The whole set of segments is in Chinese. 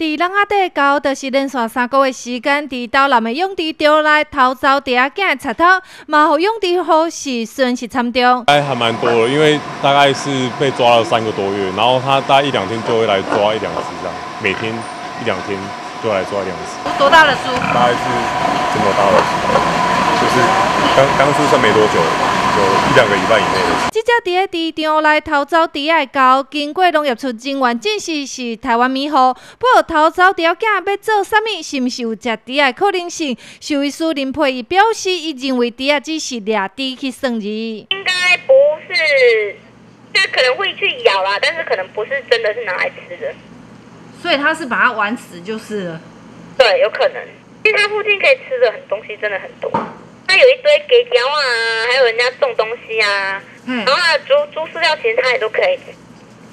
伫人仔底狗，就是连续三个月时间，伫岛南的用地钓来偷走第仔囝贼头，嘛互用地好是损失惨重。哎，还蛮多的，因为大概是被抓了三个多月，然后他大概一两天就会来抓一两只这样，每天一两天就来抓一两只。多大的猪？大概是这么大的猪，就是刚刚出生没多久，一两个礼拜以内的。这只伫个市场内偷走猪仔狗，经过农业处人员证实是台湾猕猴。不过偷走条件要做啥物？是毋是有食猪仔可能性？兽医师林佩仪表示，伊认为猪仔只是掠猪去算字。应该不是，他可能会去咬啦，但是可能不是真的是拿来吃的。所以他是把它玩死就是了。对，有可能。其实它附近可以吃的很东西真的很多，它有一堆给条啊，还有人家种东西啊，然后它的猪猪饲料其实它也都可以吃，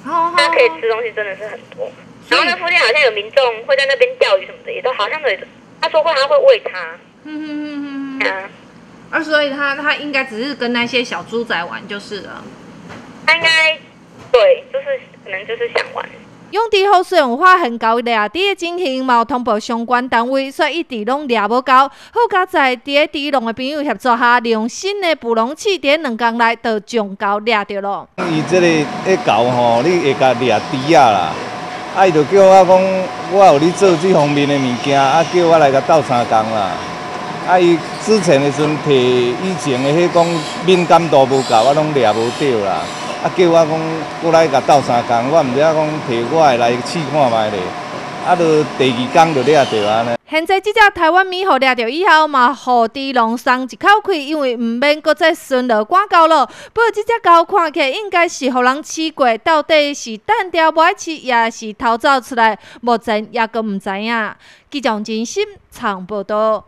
它可以吃东西真的是很多。然后那附近好像有民众会在那边钓鱼什么的，也都好像有，他说过他会喂它。嗯嗯嗯嗯。啊，而所以他他应该只是跟那些小猪仔玩就是了。他应该对，就是可能就是想玩。用地好使用化很高掠地的情形，有通报相关单位，所以一直拢掠无到。好加在伫个地龙的朋友协助下，利用新的捕笼器，伫两工内就将狗掠着咯。伊这个一狗吼，你会甲掠猪啊啦，啊伊就叫我讲，我有咧做这方面的物件，啊叫我来甲斗相共啦。啊伊之前的时阵摕以前的迄讲敏感度无够，我拢掠无着啦。啊！叫我讲过来甲斗相共，我毋知影讲摕我来试看卖咧。啊，就第二工就掠着安尼。现在这只台湾猕猴掠着以后嘛，互猪农松一口气，因为毋免搁再巡逻赶狗了。不过这只狗看起来应该是互人饲过，到底是单调无爱饲，也是偷走出来，目前也阁毋知影。记者真心长报道。